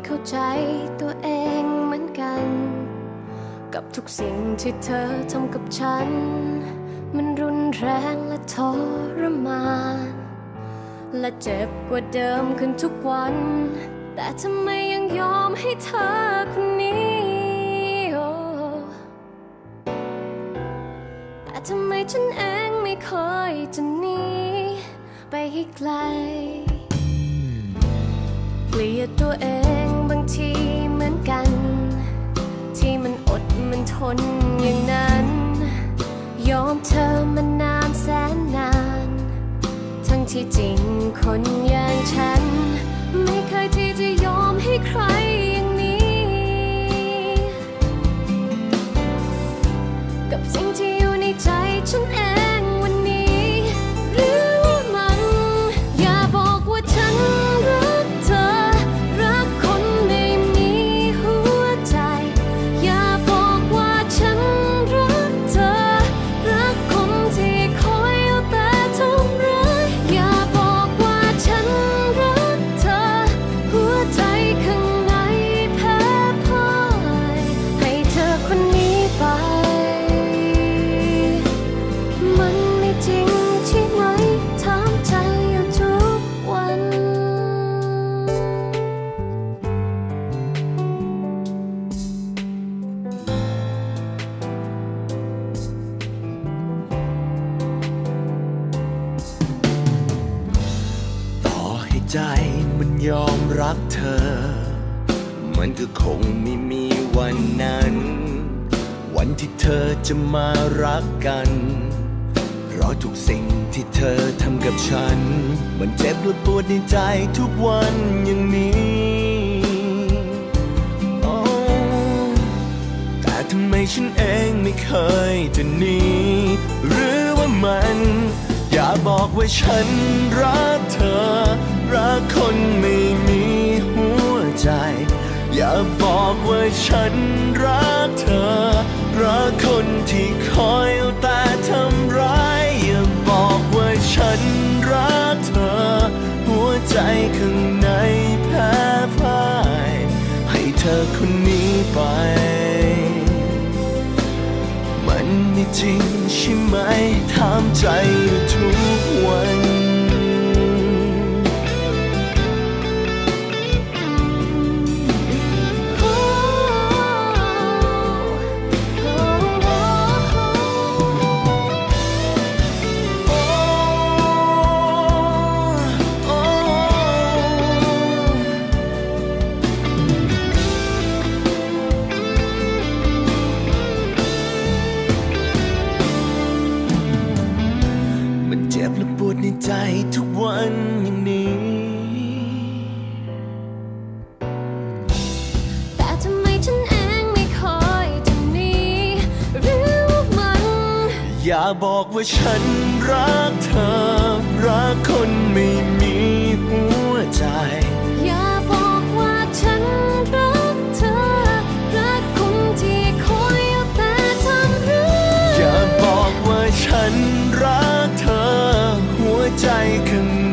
ไม่เข้าใจตัวเองเหมือนกัน กับทุกสิ่งที่เธอทำกับฉัน มันรุนแรงและทรมาน และเจ็บกว่าเดิมขึ้นทุกวัน แต่ทำไมยังยอมให้เธอคนนี้โอ้แต่ทำไมฉันเองไม่เคยจะหนีไปให้ไกลเกลียดตัวเองบาง คนอย่างนั้น ยอมเธอมานานแสนนาน ทั้งที่จริงคนอย่างฉัน ไม่เคยที่จะยอมให้ใครอย่างนี้ กับสิ่งที่อยู่ในใจฉันเอง ใจมันยอมรักเธอ มันก็คงไม่มีวันนั้น วันที่เธอจะมารักกัน เพราะทุกสิ่งที่เธอทำกับฉัน มันเจ็บและปวดในใจทุกวันอย่างนี้แต่ทำไมฉันเองไม่เคยจะหนีหรือว่ามัน อย่าบอกว่าฉันรักเธอ คนไม่มีหัวใจ อย่าบอกว่าฉันรักเธอ รักคนที่คอยเอาแต่ทำร้าย อย่าบอกว่าฉันรักเธอ หัวใจข้างในแพ้พ่าย ให้เธอคนนี้ไป มันไม่จริงใช่ไหมถามใจอยู่ทุกวัน ใจทุกวันอย่างนี้ แต่ทำไมฉันเองไม่คอยจะมีหรือมัน อย่าบอกว่าฉันรักเธอ รักคนไม่มีหัวใจ อย่าบอกว่าฉันรักเธอ รักคนที่คอยแต่ทำร้ายอย่าบอกว่าฉันรัก can